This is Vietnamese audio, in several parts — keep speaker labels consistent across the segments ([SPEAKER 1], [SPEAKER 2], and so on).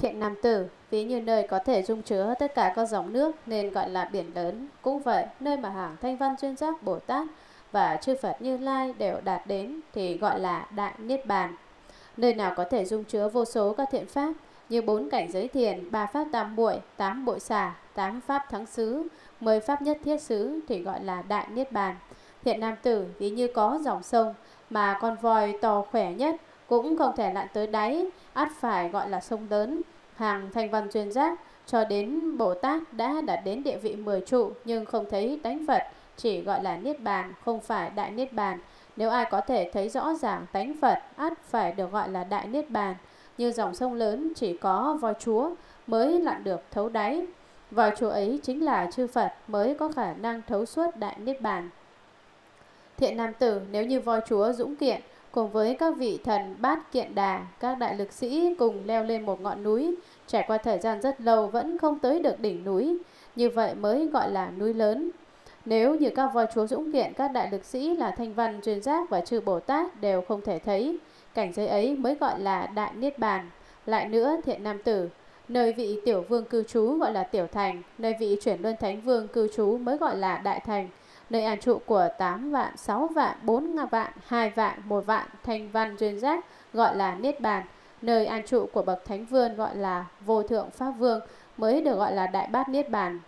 [SPEAKER 1] Thiện nam tử, ví như nơi có thể dung chứa tất cả các dòng nước nên gọi là biển lớn. Cũng vậy, nơi mà hàng thanh văn chuyên giác Bồ Tát và chư Phật Như Lai đều đạt đến thì gọi là Đại Niết Bàn. Nơi nào có thể dung chứa vô số các thiện pháp như bốn cảnh giới thiền, ba pháp tam muội, tám bội xả, tám pháp thắng xứ, mười pháp nhất thiết xứ thì gọi là Đại Niết Bàn. Thiện nam tử ví như có dòng sông mà con voi to khỏe nhất cũng không thể lặn tới đáy, ắt phải gọi là sông lớn. Hàng thanh văn duyên giác cho đến Bồ Tát đã đạt đến địa vị mười trụ nhưng không thấy tánh Phật, chỉ gọi là Niết Bàn, không phải Đại Niết Bàn. Nếu ai có thể thấy rõ ràng tánh Phật, ắt phải được gọi là Đại Niết Bàn. Như dòng sông lớn chỉ có voi chúa mới lặn được thấu đáy. Voi chúa ấy chính là chư Phật mới có khả năng thấu suốt Đại Niết Bàn. Thiện nam tử nếu như voi chúa dũng kiện cùng với các vị thần bát kiện đà, các đại lực sĩ cùng leo lên một ngọn núi, trải qua thời gian rất lâu vẫn không tới được đỉnh núi, như vậy mới gọi là núi lớn. Nếu như các voi chúa dũng kiện, các đại lực sĩ là thanh văn, truyền giác và chư Bồ Tát đều không thể thấy, cảnh giới ấy mới gọi là đại niết bàn. Lại nữa, thiện nam tử, nơi vị tiểu vương cư trú gọi là tiểu thành, nơi vị chuyển luân thánh vương cư trú mới gọi là đại thành nơi an trụ của 8 vạn, 6 vạn, 4 vạn, 2 vạn, 1 vạn thanh văn duyên giác gọi là Niết Bàn. Nơi an trụ của bậc Thánh Vương gọi là Vô Thượng Pháp Vương mới được gọi là Đại Bát Niết Bàn.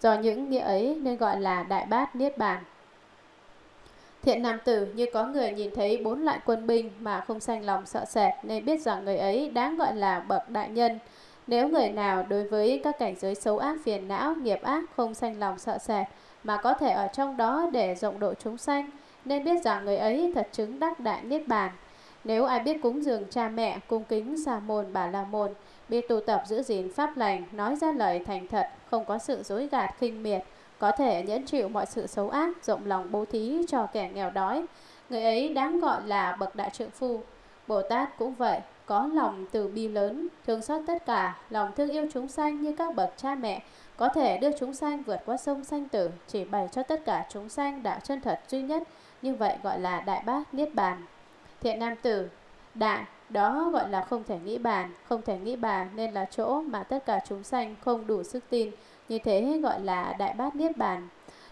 [SPEAKER 1] Do những nghĩa ấy nên gọi là Đại Bát Niết Bàn. Thiện nam tử như có người nhìn thấy bốn loại quân binh mà không sanh lòng sợ sệt nên biết rằng người ấy đáng gọi là bậc đại nhân. Nếu người nào đối với các cảnh giới xấu ác phiền não, nghiệp ác không sanh lòng sợ sệt mà có thể ở trong đó để rộng độ chúng sanh, nên biết rằng người ấy thật chứng đắc đại niết bàn. Nếu ai biết cúng dường cha mẹ, cung kính sa môn bà la môn, biết tu tập giữ gìn pháp lành, nói ra lời thành thật, không có sự dối gạt khinh miệt, có thể nhẫn chịu mọi sự xấu ác, rộng lòng bố thí cho kẻ nghèo đói, người ấy đáng gọi là bậc đại trượng phu. Bồ Tát cũng vậy, có lòng từ bi lớn, thương xót tất cả, lòng thương yêu chúng sanh như các bậc cha mẹ, có thể đưa chúng sanh vượt qua sông sanh tử, chỉ bày cho tất cả chúng sanh đạo chân thật duy nhất, như vậy gọi là đại bác niết bàn. Thiện nam tử, đại, đó gọi là không thể nghĩ bàn, không thể nghĩ bàn nên là chỗ mà tất cả chúng sanh không đủ sức tin, như thế gọi là đại bát niết bàn.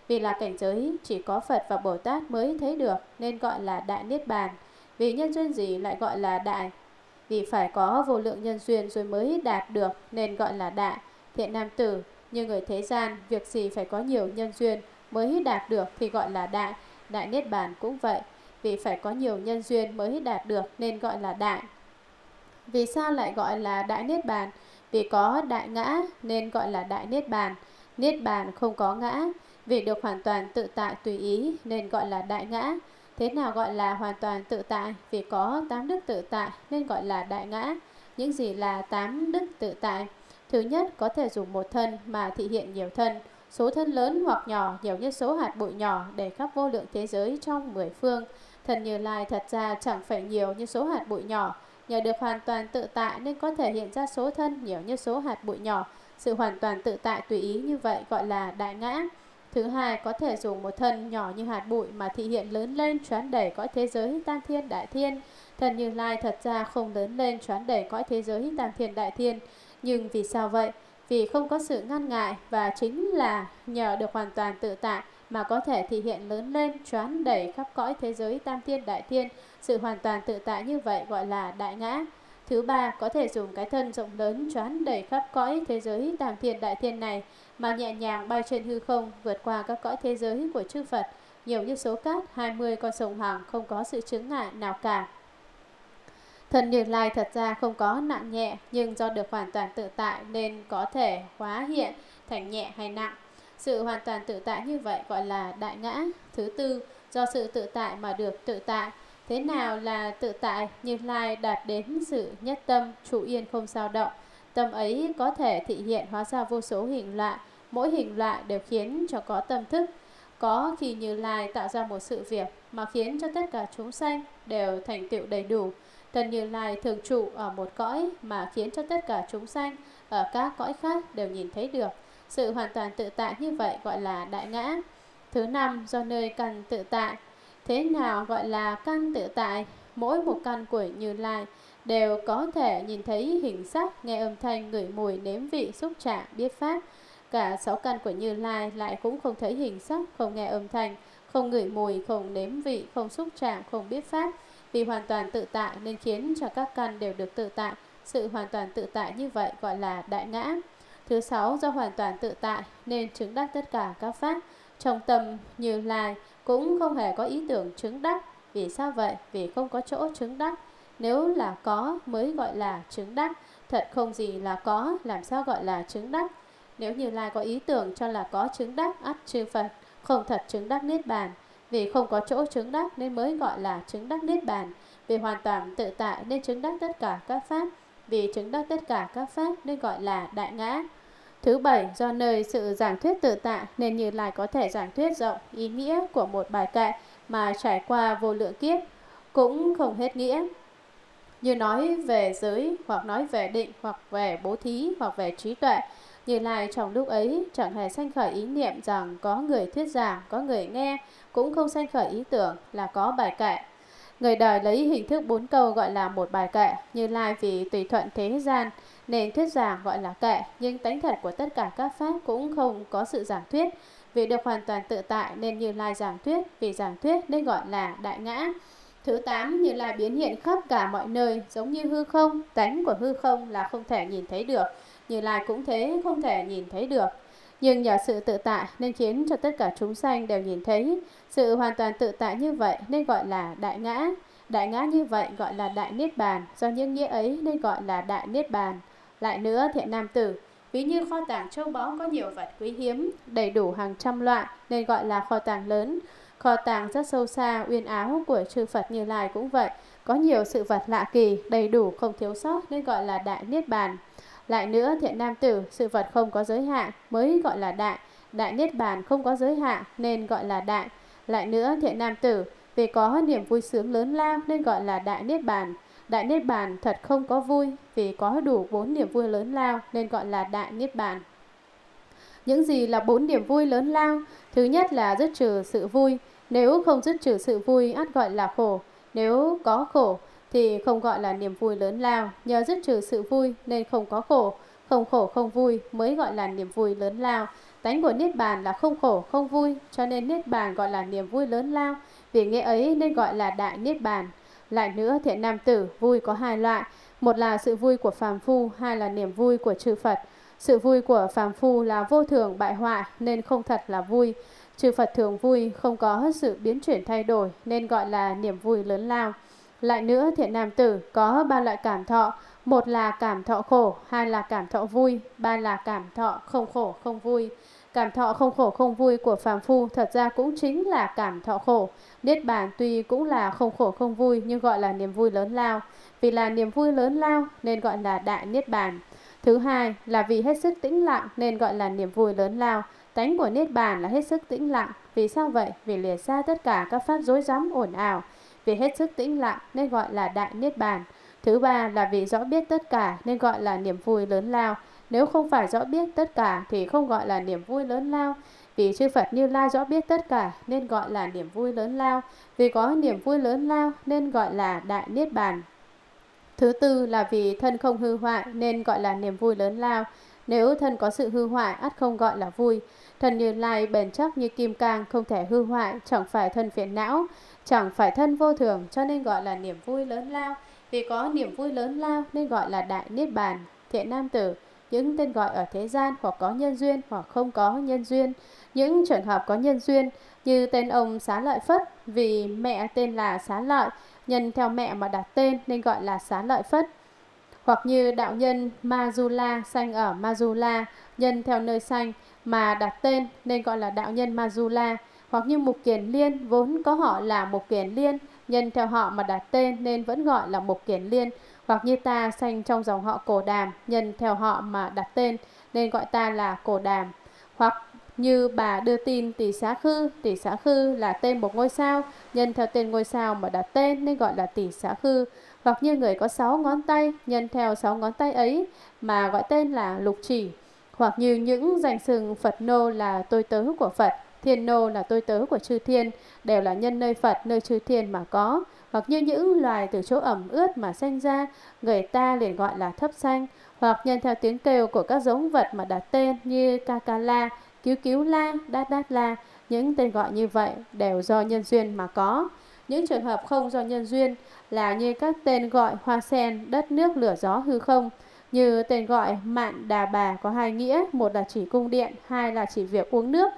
[SPEAKER 1] Vì là cảnh giới chỉ có Phật và Bồ Tát mới thấy được nên gọi là đại niết bàn. Vì nhân duyên gì lại gọi là đại? Vì phải có vô lượng nhân duyên rồi mới đạt được nên gọi là đại. Thiện nam tử, như người thế gian, việc gì phải có nhiều nhân duyên mới đạt được thì gọi là đại. Đại Niết Bàn cũng vậy, vì phải có nhiều nhân duyên mới đạt được nên gọi là đại. Vì sao lại gọi là đại Niết Bàn? Vì có đại ngã nên gọi là đại Niết Bàn. Niết Bàn không có ngã, vì được hoàn toàn tự tại tùy ý nên gọi là đại ngã. Thế nào gọi là hoàn toàn tự tại? Vì có tám đức tự tại nên gọi là đại ngã. Những gì là tám đức tự tại? Thứ nhất, có thể dùng một thân mà thị hiện nhiều thân, số thân lớn hoặc nhỏ nhiều như số hạt bụi nhỏ để khắp vô lượng thế giới trong mười phương. Thần Như Lai thật ra chẳng phải nhiều như số hạt bụi nhỏ, nhờ được hoàn toàn tự tại nên có thể hiện ra số thân nhiều như số hạt bụi nhỏ. Sự hoàn toàn tự tại tùy ý như vậy gọi là đại ngã. Thứ hai, có thể dùng một thân nhỏ như hạt bụi mà thị hiện lớn lên choán đầy cõi thế giới tam thiên đại thiên. Thần Như Lai thật ra không lớn lên choán đầy cõi thế giới tam thiên đại thiên, nhưng vì sao vậy? Vì không có sự ngăn ngại và chính là nhờ được hoàn toàn tự tại mà có thể thể hiện lớn lên choán đẩy khắp cõi thế giới tam thiên đại thiên. Sự hoàn toàn tự tại như vậy gọi là đại ngã. Thứ ba, có thể dùng cái thân rộng lớn choán đẩy khắp cõi thế giới tam thiên đại thiên này mà nhẹ nhàng bay trên hư không vượt qua các cõi thế giới của chư Phật, nhiều như số cát 20 con sông Hằng không có sự chứng ngại nào cả. Thần Như Lai thật ra không có nặng nhẹ, nhưng do được hoàn toàn tự tại nên có thể hóa hiện thành nhẹ hay nặng. Sự hoàn toàn tự tại như vậy gọi là đại ngã. Thứ tư, do sự tự tại mà được tự tại. Thế nào là tự tại? Như Lai đạt đến sự nhất tâm, trụ yên không sao động. Tâm ấy có thể thị hiện hóa ra vô số hình loại, mỗi hình loại đều khiến cho có tâm thức. Có khi Như Lai tạo ra một sự việc mà khiến cho tất cả chúng sanh đều thành tựu đầy đủ. Thần Như Lai thường trụ ở một cõi mà khiến cho tất cả chúng sanh ở các cõi khác đều nhìn thấy được. Sự hoàn toàn tự tại như vậy gọi là đại ngã. Thứ năm, do nơi căn tự tại. Thế nào gọi là căn tự tại? Mỗi một căn của Như Lai đều có thể nhìn thấy hình sắc, nghe âm thanh, ngửi mùi, nếm vị, xúc chạm, biết pháp. Cả sáu căn của Như Lai lại cũng không thấy hình sắc, không nghe âm thanh, không ngửi mùi, không nếm vị, không xúc chạm, không biết pháp. Vì hoàn toàn tự tại nên khiến cho các căn đều được tự tại. Sự hoàn toàn tự tại như vậy gọi là đại ngã. Thứ sáu, do hoàn toàn tự tại nên chứng đắc tất cả các pháp. Trong tâm Như Lai cũng không hề có ý tưởng chứng đắc. Vì sao vậy? Vì không có chỗ chứng đắc. Nếu là có mới gọi là chứng đắc. Thật không gì là có, làm sao gọi là chứng đắc? Nếu Như Lai có ý tưởng cho là có chứng đắc, ắt chư Phật, không thật chứng đắc Niết Bàn. Vì không có chỗ chứng đắc nên mới gọi là chứng đắc Niết Bàn. Vì hoàn toàn tự tại nên chứng đắc tất cả các pháp. Vì chứng đắc tất cả các pháp nên gọi là đại ngã. Thứ bảy, do nơi sự giảng thuyết tự tại nên Như Lai có thể giảng thuyết rộng ý nghĩa của một bài kệ mà trải qua vô lượng kiếp cũng không hết nghĩa. Như nói về giới hoặc nói về định hoặc về bố thí hoặc về trí tuệ như Lai trong lúc ấy chẳng hề sanh khởi ý niệm rằng có người thuyết giảng, có người nghe, cũng không sanh khởi ý tưởng là có bài kệ. Người đời lấy hình thức bốn câu gọi là một bài kệ, Như Lai vì tùy thuận thế gian nên thuyết giảng gọi là kệ, nhưng tánh thật của tất cả các pháp cũng không có sự giảng thuyết. Vì được hoàn toàn tự tại nên Như Lai giảng thuyết, vì giảng thuyết nên gọi là đại ngã. Thứ tám, Như Lai biến hiện khắp cả mọi nơi, giống như hư không, tánh của hư không là không thể nhìn thấy được. Như Lai cũng thế, không thể nhìn thấy được. Nhưng nhờ sự tự tại nên khiến cho tất cả chúng sanh đều nhìn thấy. Sự hoàn toàn tự tại như vậy nên gọi là đại ngã. Đại ngã như vậy gọi là đại niết bàn. Do những nghĩa ấy nên gọi là đại niết bàn. Lại nữa thiện nam tử, ví như kho tàng châu báu có nhiều vật quý hiếm, đầy đủ hàng trăm loại nên gọi là kho tàng lớn. Kho tàng rất sâu xa, uyên áo của chư Phật Như Lai cũng vậy. Có nhiều sự vật lạ kỳ, đầy đủ không thiếu sót nên gọi là đại niết bàn. Lại nữa thiện nam tử, sự vật không có giới hạn mới gọi là đại. Đại niết bàn không có giới hạn nên gọi là đại. Lại nữa thiện nam tử, vì có niềm vui sướng lớn lao nên gọi là đại niết bàn. Đại niết bàn thật không có vui, vì có đủ bốn niềm vui lớn lao nên gọi là đại niết bàn. Những gì là bốn niềm vui lớn lao? Thứ nhất là dứt trừ sự vui. Nếu không dứt trừ sự vui, ắt gọi là khổ. Nếu có khổ, thì không gọi là niềm vui lớn lao. Nhờ dứt trừ sự vui nên không có khổ. Không khổ không vui mới gọi là niềm vui lớn lao. Tánh của Niết Bàn là không khổ không vui, cho nên Niết Bàn gọi là niềm vui lớn lao. Vì nghĩa ấy nên gọi là Đại Niết Bàn. Lại nữa thiện nam tử, vui có hai loại. Một là sự vui của phàm phu, hai là niềm vui của chư Phật. Sự vui của phàm phu là vô thường bại hoại nên không thật là vui. Chư Phật thường vui, không có sự biến chuyển thay đổi nên gọi là niềm vui lớn lao. Lại nữa thiện nam tử có ba loại cảm thọ. Một là cảm thọ khổ, hai là cảm thọ vui, ba là cảm thọ không khổ không vui. Cảm thọ không khổ không vui của phàm phu thật ra cũng chính là cảm thọ khổ. Niết bàn tuy cũng là không khổ không vui nhưng gọi là niềm vui lớn lao. Vì là niềm vui lớn lao nên gọi là đại niết bàn. Thứ hai là vì hết sức tĩnh lặng nên gọi là niềm vui lớn lao. Tánh của niết bàn là hết sức tĩnh lặng. Vì sao vậy? Vì lìa xa tất cả các pháp rối rắm ồn ào. Vì hết sức tĩnh lặng nên gọi là đại niết bàn. Thứ ba là vì rõ biết tất cả nên gọi là niềm vui lớn lao. Nếu không phải rõ biết tất cả thì không gọi là niềm vui lớn lao. Vì chư Phật Như Lai rõ biết tất cả nên gọi là niềm vui lớn lao. Vì có niềm vui lớn lao nên gọi là đại niết bàn. Thứ tư là vì thân không hư hoại nên gọi là niềm vui lớn lao. Nếu thân có sự hư hoại ắt không gọi là vui. Thân Như Lai bền chắc như kim cang không thể hư hoại, chẳng phải thân phiền não, chẳng phải thân vô thường cho nên gọi là niềm vui lớn lao. Vì có niềm vui lớn lao nên gọi là đại niết bàn. Thiện nam tử, những tên gọi ở thế gian hoặc có nhân duyên hoặc không có nhân duyên. Những trường hợp có nhân duyên như tên ông Xá Lợi Phất vì mẹ tên là Xá Lợi, nhân theo mẹ mà đặt tên nên gọi là Xá Lợi Phất. Hoặc như đạo nhân Majula sanh ở Majula, nhân theo nơi sanh mà đặt tên nên gọi là đạo nhân Majula. Hoặc như Mục Kiền Liên vốn có họ là Mục Kiền Liên, nhân theo họ mà đặt tên nên vẫn gọi là Mục Kiền Liên. Hoặc như ta sanh trong dòng họ Cổ Đàm, nhân theo họ mà đặt tên nên gọi ta là Cổ Đàm. Hoặc như bà đưa tin tỷ xá khư, tỷ xá khư là tên một ngôi sao, nhân theo tên ngôi sao mà đặt tên nên gọi là tỷ xá khư. Hoặc như người có sáu ngón tay, nhân theo sáu ngón tay ấy mà gọi tên là lục chỉ. Hoặc như những danh sừng Phật nô là tôi tớ của Phật, thiên nô là tôi tớ của chư thiên, đều là nhân nơi Phật, nơi chư thiên mà có. hoặc như những loài từ chỗ ẩm ướt mà sanh ra, người ta liền gọi là thấp xanh, hoặc nhân theo tiếng kêu của các giống vật mà đặt tên như Kakala, Cứu Cứu La, Đát Đát La, những tên gọi như vậy đều do nhân duyên mà có. Những trường hợp không do nhân duyên là như các tên gọi hoa sen, đất nước, lửa gió hư không, như tên gọi Mạn Đà Bà có hai nghĩa, một là chỉ cung điện, hai là chỉ việc uống nước.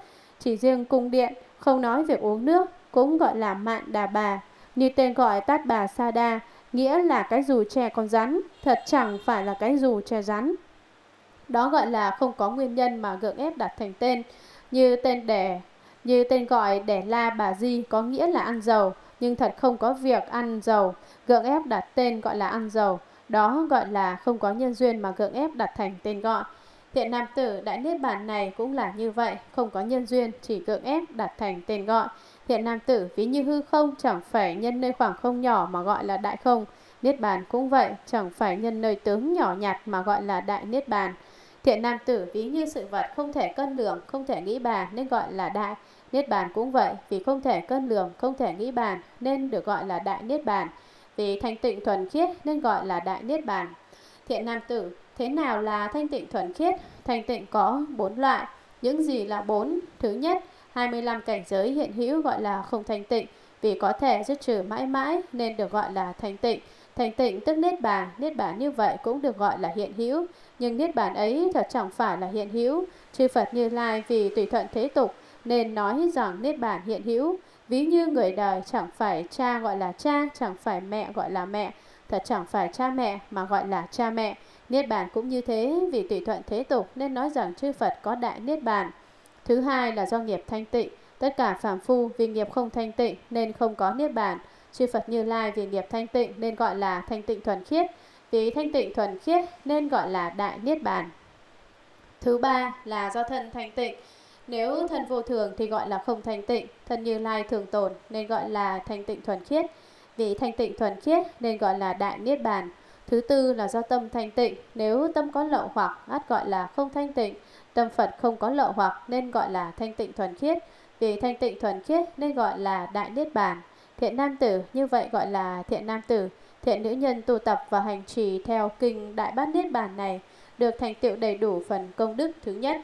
[SPEAKER 1] Chỉ riêng cung điện, không nói việc uống nước, cũng gọi là Mạn Đà Bà. Như tên gọi Tát Bà Sa Đa, nghĩa là cái dù che con rắn, thật chẳng phải là cái dù che rắn. Đó gọi là không có nguyên nhân mà gượng ép đặt thành tên, như tên đẻ, như tên gọi đẻ la bà di có nghĩa là ăn dầu, nhưng thật không có việc ăn dầu, gượng ép đặt tên gọi là ăn dầu. Đó gọi là không có nhân duyên mà gượng ép đặt thành tên gọi. Thiện nam tử đại niết bàn này cũng là như vậy, không có nhân duyên, chỉ gượng ép đặt thành tên gọi. Thiện nam tử ví như hư không chẳng phải nhân nơi khoảng không nhỏ mà gọi là đại không. Niết bàn cũng vậy, chẳng phải nhân nơi tướng nhỏ nhặt mà gọi là đại niết bàn. Thiện nam tử ví như sự vật không thể cân lượng, không thể nghĩ bàn nên gọi là đại. Niết bàn cũng vậy, vì không thể cân lượng, không thể nghĩ bàn nên được gọi là đại niết bàn. Vì thanh tịnh thuần khiết nên gọi là đại niết bàn. Thiện nam tử, thế nào là thanh tịnh thuần khiết? Thanh tịnh có bốn loại. Những gì là bốn? Thứ nhất, 25 cảnh giới hiện hữu gọi là không thanh tịnh, vì có thể dứt trừ mãi mãi nên được gọi là thanh tịnh. Thanh tịnh tức niết bàn, niết bàn như vậy cũng được gọi là hiện hữu, nhưng niết bàn ấy thật chẳng phải là hiện hữu. Chư Phật Như Lai vì tùy thuận thế tục nên nói rằng niết bàn hiện hữu. Ví như người đời chẳng phải cha gọi là cha, chẳng phải mẹ gọi là mẹ, thật chẳng phải cha mẹ mà gọi là cha mẹ. Niết bàn cũng như thế, vì tùy thuận thế tục nên nói rằng chư Phật có đại niết bàn. Thứ hai là do nghiệp thanh tịnh, tất cả phàm phu vì nghiệp không thanh tịnh nên không có niết bàn. Chư Phật Như Lai vì nghiệp thanh tịnh nên gọi là thanh tịnh thuần khiết, vì thanh tịnh thuần khiết nên gọi là đại niết bàn. Thứ ba là do thân thanh tịnh. Nếu thân vô thường thì gọi là không thanh tịnh, thân Như Lai thường tồn nên gọi là thanh tịnh thuần khiết. Vì thanh tịnh thuần khiết nên gọi là đại niết bàn. Thứ tư là do tâm thanh tịnh, nếu tâm có lậu hoặc át gọi là không thanh tịnh. Tâm Phật không có lậu hoặc nên gọi là thanh tịnh thuần khiết. Vì thanh tịnh thuần khiết nên gọi là đại niết bàn. Thiện nam tử như vậy gọi là thiện nam tử. Thiện nữ nhân tu tập và hành trì theo kinh Đại Bát Niết Bàn này được thành tựu đầy đủ phần công đức thứ nhất.